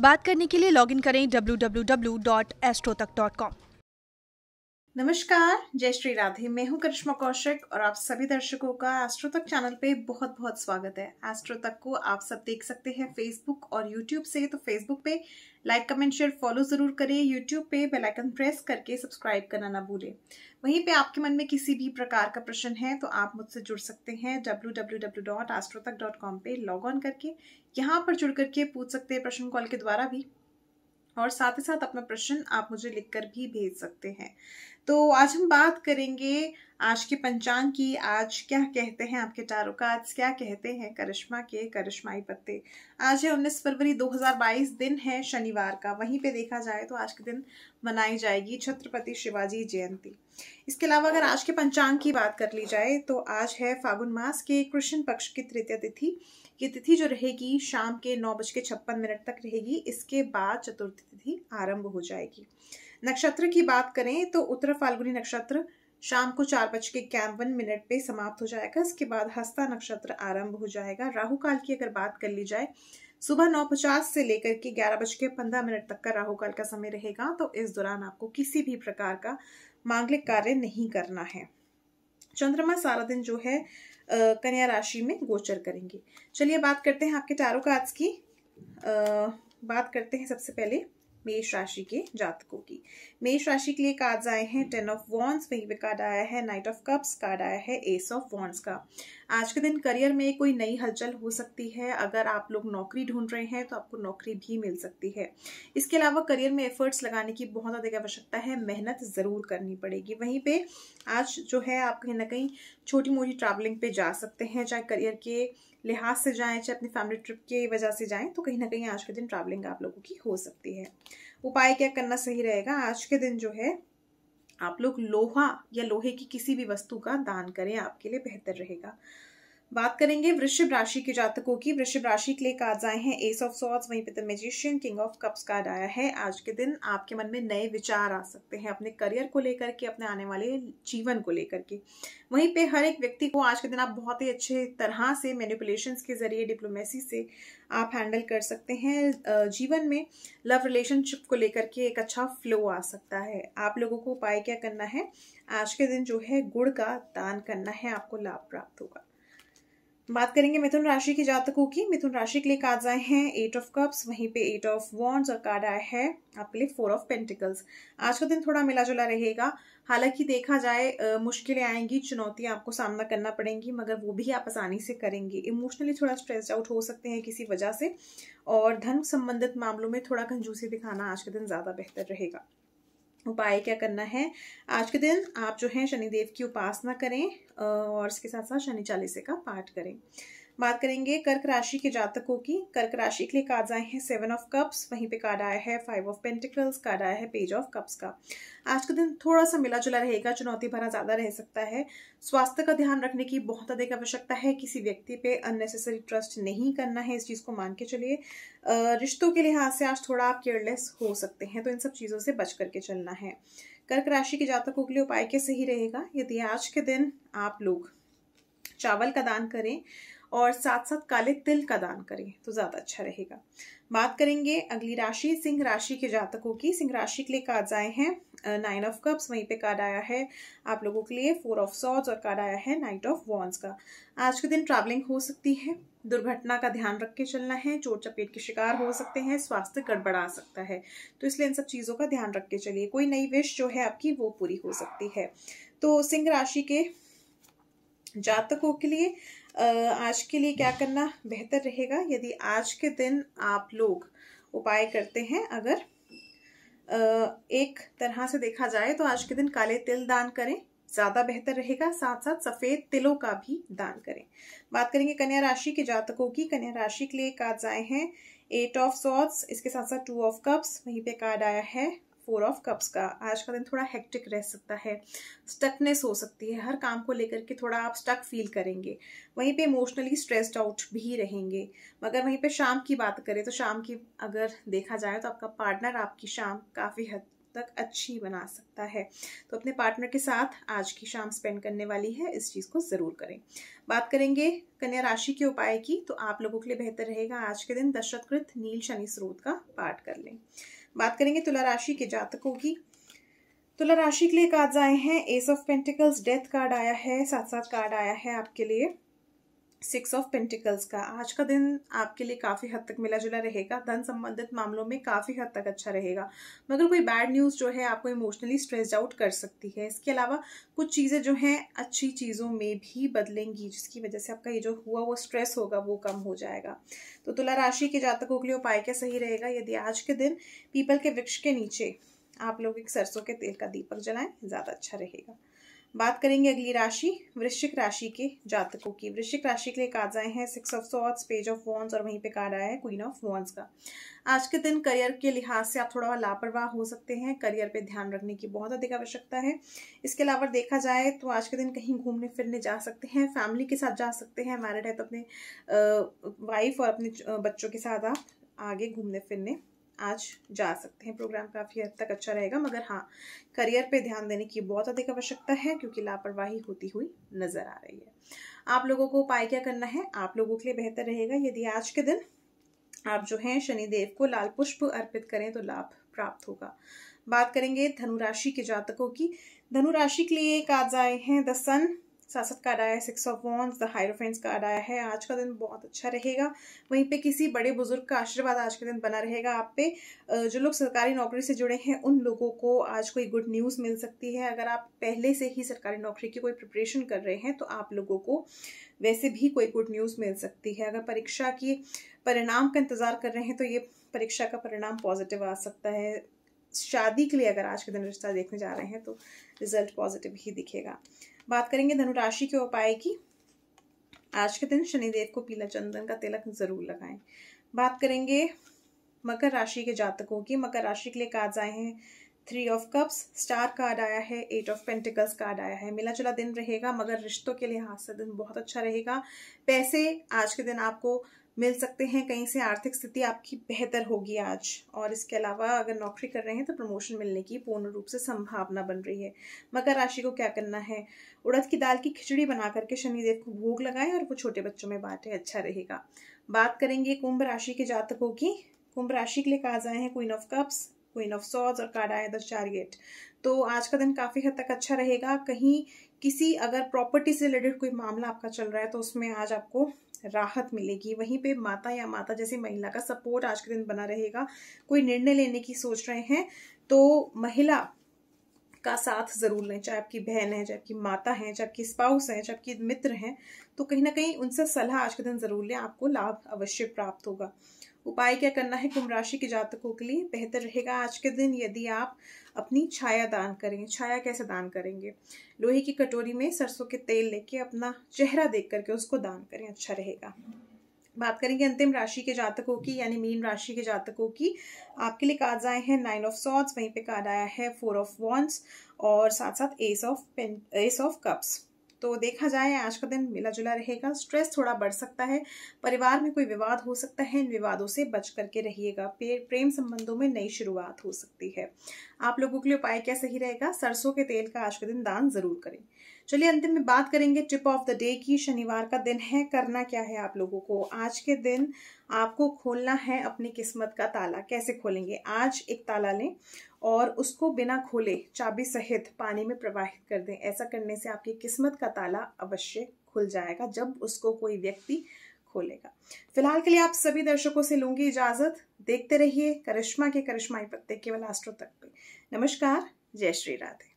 बात करने के लिए लॉगिन करें W W W dot AstroTak dot com नमस्कार, जय श्री राधे। मैं हूँ करिश्मा कौशिक और आप सभी दर्शकों का एस्ट्रो तक चैनल पे बहुत बहुत स्वागत है। एस्ट्रो तक को आप सब देख सकते हैं फेसबुक और यूट्यूब से तो फेसबुक पे लाइक कमेंट शेयर फॉलो ज़रूर करें। यूट्यूब पे बेल आइकन प्रेस करके सब्सक्राइब करना ना भूलें। वहीं पे आपके मन में किसी भी प्रकार का प्रश्न है तो आप मुझसे जुड़ सकते हैं www.astrotak.com पे लॉग ऑन करके। यहाँ पर जुड़ करके पूछ सकते हैं प्रश्न कॉल के द्वारा भी। और साथ ही साथ अपना प्रश्न आप मुझे लिखकर भी भेज सकते हैं। तो आज हम बात करेंगे आज के पंचांग की, आज क्या कहते हैं आपके टारो का, आज क्या कहते हैं करिश्मा के करिश्माई पत्ते। आज है 19 फरवरी 2022 दिन है शनिवार का, वहीं पे देखा जाए तो आज के दिन मनाई जाएगी छत्रपति शिवाजी जयंती। इसके अलावा अगर आज के पंचांग की बात कर ली जाए तो आज है फागुन मास के कृष्ण पक्ष की तृतीय तिथि। ये तिथि जो रहेगी शाम के नौ बज के छप्पन मिनट तक रहेगी, इसके बाद चतुर्थी तिथि आरंभ हो जाएगी। नक्षत्र की बात करें तो उत्तर फाल्गुनी नक्षत्र शाम को चार बज के इक्यावन मिनट पे समाप्त हो जाएगा। इसके बाद हस्ता नक्षत्र आरंभ हो जाएगा। राहु काल की अगर बात कर ली जाए, सुबह नौ पचास से लेकर के ग्यारह बज के पंद्रह मिनट तक का राहु काल का समय रहेगा तो इस दौरान आपको किसी भी प्रकार का मांगलिक कार्य नहीं करना है। चंद्रमा सारा दिन जो है कन्या राशि में गोचर करेंगे। चलिए बात करते हैं आपके टारो कार्ड्स की। आ, बात करते हैं सबसे पहले मेष राशि के जातकों की। मेष राशि के लिए कार्ड आए हैं टेन ऑफ़ वॉन्स वहीं पे कार्ड आया है नाइट ऑफ़ कप्स कार्ड आया है एस ऑफ़ वॉन्स का। आज के दिन करियर में कोई नई हलचल हो सकती है। अगर आप लोग नौकरी ढूंढ रहे हैं तो आपको नौकरी भी मिल सकती है। इसके अलावा करियर में एफर्ट्स लगाने की बहुत अधिक आवश्यकता है। मेहनत ज़रूर करनी पड़ेगी। वहीं पे आज जो है आप कहीं ना कहीं छोटी मोटी ट्रैवलिंग पे जा सकते हैं, चाहे करियर के लिहाज से जाएँ, चाहे अपनी फैमिली ट्रिप की वजह से जाएँ तो कहीं ना कहीं आज के दिन ट्रैवलिंग आप लोगों की हो सकती है। उपाय क्या करना सही रहेगा? आज के दिन जो है, आप लोग लोहा या लोहे की किसी भी वस्तु का दान करें, आपके लिए बेहतर रहेगा। बात करेंगे वृषभ राशि के जातकों की। वृषभ राशि के लिए कार्ड आए हैं। एस ऑफ़ सॉर्ट्स वहीं पे the magician king of cups card आया है। आज के दिन आपके मन में नए विचार आ सकते हैं अपने करियर को लेकर के, अपने आने वाले जीवन को लेकर के। वहीं पे हर एक व्यक्ति को आज के दिन आप बहुत ही अच्छे तरह से मैनिपुलेशन के ज़रिए डिप्लोमेसी से आप हैंडल कर सकते हैं। जीवन में लव रिलेशनशिप को लेकर के एक अच्छा फ्लो आ सकता है। आप लोगों को उपाय क्या करना है? आज के दिन जो है गुड़ का दान करना है। आपको लाभ प्राप्त होगा। बात करेंगे मिथुन राशि के जातकों की। मिथुन राशि के लिए कार्ड आए हैं एट ऑफ़ कप्स वहीं पे एट ऑफ़ वॉन्ड्स और कार्ड आया है आपके लिए फोर ऑफ़ पेंटिकल्स आज का दिन थोड़ा मिला जुला रहेगा। हालाँकि देखा जाए मुश्किलें आएँगी, चुनौतियाँ आपको सामना करना पड़ेंगी, मगर वो भी आप आसानी से करेंगे। इमोशनली थोड़ा स्ट्रेस आउट हो सकते हैं किसी वजह से, और धन संबंधित मामलों में थोड़ा कंजूसी दिखाना आज के दिन ज़्यादा बेहतर रहेगा। उपाय क्या करना है? आज के दिन आप जो है शनिदेव की उपासना करें और इसके साथ साथ शनि चालीसे का पाठ करें। बात करेंगे कर्क राशि के जातकों की। कर्क राशि के लिए कार्ड आए हैं सेवन ऑफ़ कप्स वहीं पे कार्ड आया है फाइव ऑफ़ पेंटिकल्स कार्ड आया है पेज ऑफ़ कप्स का। आज का दिन थोड़ा सा मिला जुला रहेगा, चुनौती भरा ज़्यादा रह सकता है। स्वास्थ्य का ध्यान रखने की बहुत अधिक आवश्यकता है, किसी व्यक्ति पे अननेसेसरी ट्रस्ट नहीं करना है इस चीज़ को मान के चलिए। रिश्तों के लिहाज से आज थोड़ा आप केयरलेस हो सकते हैं तो इन सब चीज़ों से बच करके चलना है। कर्क राशि के जातकों के लिए उपाय के सही रहेगा? यदि आज के दिन आप लोग चावल का दान करें और साथ साथ काले तिल का दान करें तो ज़्यादा अच्छा रहेगा। बात करेंगे अगली राशि, सिंह राशि के जातकों की। सिंह राशि के लिए कार्ड आए हैं नाइन ऑफ़ कप्स वहीं पे कार्ड आया है आप लोगों के लिए फोर ऑफ़ सॉर्ड्स और कार्ड आया है नाइट ऑफ़ वॉन्स का। आज के दिन ट्रैवलिंग हो सकती है, दुर्घटना का ध्यान रख के चलना है, चोट चपेट के शिकार हो सकते हैं, स्वास्थ्य गड़बड़ा सकता है तो इसलिए इन सब चीज़ों का ध्यान रख के चलिए। कोई नई विश जो है आपकी, वो पूरी हो सकती है। तो सिंह राशि के जातकों के लिए आज के लिए क्या करना बेहतर रहेगा? यदि आज के दिन आप लोग उपाय करते हैं, अगर एक तरह से देखा जाए तो आज के दिन काले तिल दान करें, ज़्यादा बेहतर रहेगा। साथ साथ सफ़ेद तिलों का भी दान करें। बात करेंगे कन्या राशि के जातकों की। कन्या राशि के लिए कार्ड आए हैं एट ऑफ़ सॉट्स इसके साथ साथ टू ऑफ़ कप्स वहीं पे कार्ड आया है। फोर ऑफ़ कप्स का आज का दिन थोड़ा हेक्टिक रह सकता है। स्टकनेस हो सकती है, हर काम को लेकर के थोड़ा आप स्टक फील करेंगे। वहीं पे इमोशनली स्ट्रेस्ड आउट भी रहेंगे। मगर वहीं पे शाम की बात करें तो शाम की अगर देखा जाए तो आपका पार्टनर आपकी शाम काफ़ी हद तक अच्छी बना सकता है। तो अपने पार्टनर के साथ आज की शाम स्पेंड करने वाली है, इस चीज़ को ज़रूर करें। बात करेंगे कन्या राशि के उपाय की तो आप लोगों के लिए बेहतर रहेगा आज के दिन दशरथकृत नील शनि स्रोत का पाठ कर लें। बात करेंगे तुला राशि के जातकों की। तुला राशि के लिए कार्ड आए हैं ace of pentacles death card आया है साथ साथ कार्ड आया है आपके लिए। सिक्स ऑफ़ पेंटिकल्स का। आज का दिन आपके लिए काफ़ी हद तक मिला जुला रहेगा। धन संबंधित मामलों में काफ़ी हद तक अच्छा रहेगा। मगर कोई बैड न्यूज़ जो है, आपको इमोशनली स्ट्रेस्ड आउट कर सकती है। इसके अलावा कुछ चीज़ें जो हैं, अच्छी चीज़ों में भी बदलेंगी, जिसकी वजह से आपका ये जो हुआ, वो स्ट्रेस होगा, वो कम हो जाएगा। तो तुला राशि के जातकों के लिए उपाय क्या सही रहेगा? यदि आज के दिन पीपल के वृक्ष के नीचे आप लोग एक सरसों के तेल का दीपक जलाएँ, ज़्यादा अच्छा रहेगा। बात करेंगे अगली राशि, वृश्चिक राशि के जातकों की। वृश्चिक राशि के लिए कार्ड आए हैं six of swords page of wands और वहीं पे कार्ड आया है क्वीन ऑफ़ वॉन्स का। आज के दिन करियर के लिहाज से आप थोड़ा लापरवाह हो सकते हैं करियर पे ध्यान रखने की बहुत अधिक आवश्यकता है। इसके अलावा देखा जाए तो आज के दिन कहीं घूमने फिरने जा सकते हैं फैमिली के साथ जा सकते हैं मैरिड है तो अपने वाइफ और अपने बच्चों के साथ आप आगे घूमने फिरने आज जा सकते हैं प्रोग्राम काफ़ी हद तक अच्छा रहेगा, मगर हाँ करियर पे ध्यान देने की बहुत अधिक आवश्यकता है, क्योंकि लापरवाही होती हुई नज़र आ रही है। आप लोगों को उपाय क्या करना है? आप लोगों के लिए बेहतर रहेगा, यदि आज के दिन आप जो है, शनिदेव को लाल पुष्प अर्पित करें तो लाभ प्राप्त होगा। बात करेंगे धनुराशि के जातकों की। धनुराशि के लिए एक आज आए हैं द सन सासत कार्ड आया है six of wands the hierophants card आया है। आज का दिन बहुत अच्छा रहेगा। वहीं पे किसी बड़े बुज़ुर्ग का आशीर्वाद आज के दिन बना रहेगा आप पे। जो लोग सरकारी नौकरी से जुड़े हैं, उन लोगों को आज कोई गुड न्यूज़ मिल सकती है। अगर आप पहले से ही सरकारी नौकरी की कोई प्रिपरेशन कर रहे हैं तो आप लोगों को वैसे भी कोई गुड न्यूज़ मिल सकती है। अगर परीक्षा की परिणाम का इंतज़ार कर रहे हैं तो ये परीक्षा का परिणाम पॉजिटिव आ सकता है। शादी के लिए अगर आज के दिन रिश्ता देखने जा रहे हैं तो रिज़ल्ट पॉजिटिव ही दिखेगा। बात करेंगे धनुराशि के उपाय की। आज के दिन शनिदेव को पीला चंदन का तिलक ज़रूर लगाएँ। बात करेंगे मकर राशि के जातकों की। मकर राशि के लिए कार्ड आए हैं। Three of cups star card आया है। एट ऑफ़ पेंटिकल्स कार्ड आया है। मिला जुला दिन रहेगा, मगर रिश्तों के लिहाज से दिन बहुत अच्छा रहेगा। पैसे आज के दिन आपको मिल सकते हैं, कहीं से आर्थिक स्थिति आपकी बेहतर होगी आज। और इसके अलावा अगर नौकरी कर रहे हैं तो प्रमोशन मिलने की पूर्ण रूप से संभावना बन रही है। मकर राशि को क्या करना है? उड़द की दाल की खिचड़ी बना करके शनिदेव को भोग लगाए और वो छोटे बच्चों में बांटे अच्छा रहेगा। बात करेंगे कुंभ राशि के जातकों की। कुंभ राशि के लिए कहा जाए हैं queen of cups queen of सॉज और कार्ड आया चारियट तो आज का दिन काफ़ी हद तक अच्छा रहेगा। कहीं किसी अगर प्रॉपर्टी से रिलेटेड कोई मामला आपका चल रहा है तो उसमें आज आपको राहत मिलेगी। वहीं पे माता या माता जैसी महिला का सपोर्ट आज के दिन बना रहेगा। कोई निर्णय लेने की सोच रहे हैं तो महिला का साथ ज़रूर लें। चाहे आपकी बहन है, चाहे आपकी माता है, चाहे आपकी स्पाउस है, चाहे आपकी मित्र हैं तो कहीं ना कहीं उनसे सलाह आज के दिन ज़रूर लें। आपको लाभ अवश्य प्राप्त होगा। उपाय क्या करना है कुंभ राशि के जातकों के लिए? बेहतर रहेगा आज के दिन यदि आप अपनी छाया दान करें। छाया कैसे दान करेंगे? लोहे की कटोरी में सरसों के तेल लेके अपना चेहरा देख करके उसको दान करें अच्छा रहेगा। बात करेंगे अंतिम राशि के जातकों की, यानी मीन राशि के जातकों की। आपके लिए कार्ड आए हैं नाइन ऑफ़ सॉट्स वहीं पे कार्ड आया है फोर ऑफ़ वॉन्स और साथ साथ ace of pen ace of cups तो देखा जाए, आज का दिन मिला जुला रहेगा। स्ट्रेस थोड़ा बढ़ सकता है। परिवार में कोई विवाद हो सकता है। इन विवादों से बच करके रहिएगा। प्रेम संबंधों में नई शुरुआत हो सकती है। आप लोगों के लिए उपाय क्या सही रहेगा? सरसों के तेल का आज के दिन दान ज़रूर करें। चलिए, अंतिम में बात करेंगे टिप ऑफ़ द डे की। शनिवार का दिन है। करना क्या है आप लोगों को? आज के दिन आपको खोलना है अपनी किस्मत का ताला। कैसे खोलेंगे? आज एक ताला लें। और उसको बिना खोले चाबी सहित पानी में प्रवाहित कर दें। ऐसा करने से आपकी किस्मत का ताला अवश्य खुल जाएगा जब उसको कोई व्यक्ति खोलेगा। फ़िलहाल के लिए आप सभी दर्शकों से लूँगी इजाज़त। देखते रहिए करिश्मा के करिश्माई पत्ते केवल आस्ट्रो तक पे। नमस्कार, जय श्री राधे।